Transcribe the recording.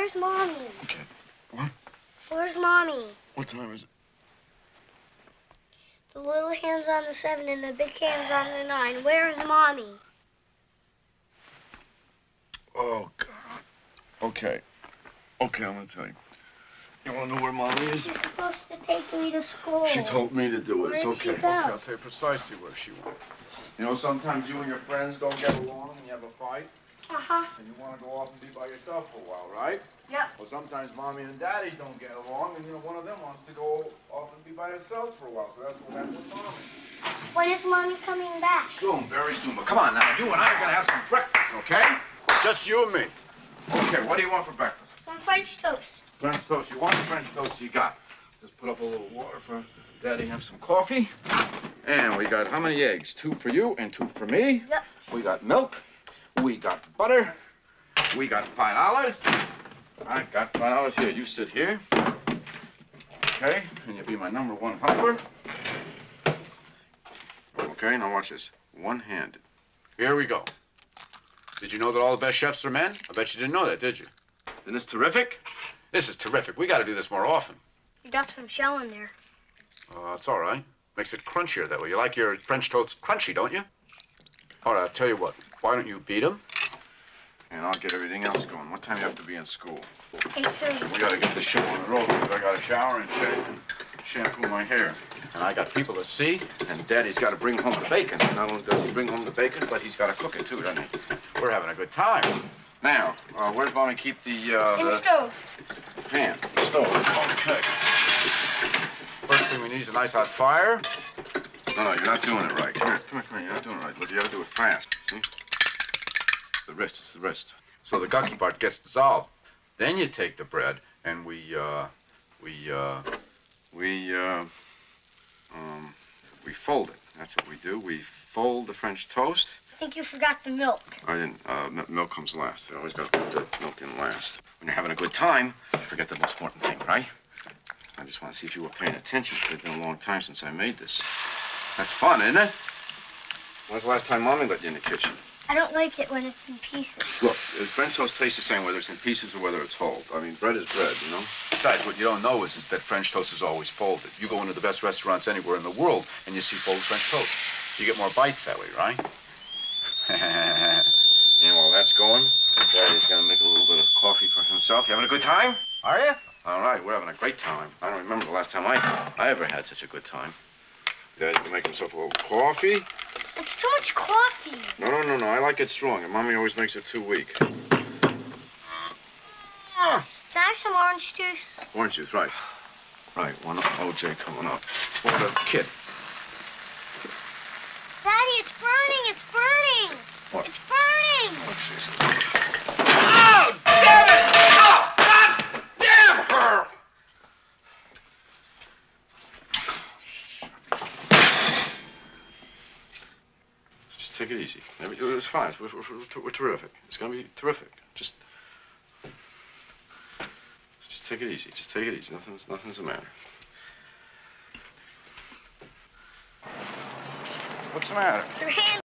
Where's mommy? Okay. What? Where's mommy? What time is it? The little hand's on the seven and the big hand's on the nine. Where's mommy? Oh, God. Okay. Okay, I'm gonna tell you. You wanna know where mommy is? She's supposed to take me to school. She told me to do it. It's Where'd she okay. go? Okay, I'll tell you precisely where she went. You know, sometimes you and your friends don't get along and you have a fight, Uh-huh. and you want to go off and be by yourself for a while, right? Yep. Well, sometimes mommy and daddy don't get along, and you know, one of them wants to go off and be by themselves for a while. So that's what happened with mommy. When is mommy coming back? Soon, very soon. But come on now, you and I are gonna have some breakfast, okay? Just you and me. Okay, what do you want for breakfast? Some French toast. French toast. You want the French toast? You got. Just put up a little water for Daddy. Have some coffee. And we got how many eggs? Two for you and two for me. Yep. We got milk. We got butter. We got five dollars. I got five dollars here. You sit here. Okay, and you'll be my number one helper. Okay, now watch this. One-handed. Here we go. Did you know that all the best chefs are men? I bet you didn't know that, did you? Isn't this terrific? This is terrific. We got to do this more often. You got some shell in there. Uh, it's all right. Makes it crunchier that way. You like your French toast crunchy, don't you? All right, I'll tell you what. Why don't you beat him? And I'll get everything else going. What time do you have to be in school? Eight thirty. We got to get this show on the road because I got to shower and shave and shampoo my hair. And I got people to see. And Daddy's got to bring home the bacon. Not only does he bring home the bacon, but he's got to cook it too, doesn't he? We're having a good time. Now, uh, where's Mommy keep the, uh, In the the stove. pan, the stove? Okay. First thing we need is a nice hot fire. No, no, you're not doing it right. Come here, come here, come here. You're not doing it right. Look, you gotta do it fast. See? The wrist, it's the wrist. So the gunky part gets dissolved. Then you take the bread and we, uh, we, uh, we, uh, um, we fold it. That's what we do. We fold the French toast. I think you forgot the milk. I didn't. Uh, milk comes last. You always got to put the milk in last. When you're having a good time, you forget the most important thing, right? I just want to see if you were paying attention. It's been a long time since I made this. That's fun, isn't it? When's the last time Mommy let you in the kitchen? I don't like it when it's in pieces. Look, French toast tastes the same whether it's in pieces or whether it's whole. I mean, bread is bread, you know? Besides, what you don't know is, is that French toast is always folded. You go into the best restaurants anywhere in the world and you see folded French toast. You get more bites that way, right? and while that's going, Daddy's gonna make a little bit of coffee for himself. You having a good time? Are you? All right, we're having a great time. I don't remember the last time I, I ever had such a good time. Daddy can make himself a little coffee. It's too much coffee. No, no, no, no. I like it strong, and Mommy always makes it too weak. Can I have some orange juice? Orange juice, right. Right, one OJ coming up. For the kid. Daddy, it's burning. It's burning. What? It's burning. Oh, jeez. Oh, damn it! Oh, God damn her! Just take it easy. It's fine. We're, we're, we're terrific. It's gonna be terrific. Just, just take it easy. Just take it easy. Nothing's, nothing's the matter. What's the matter? Your hand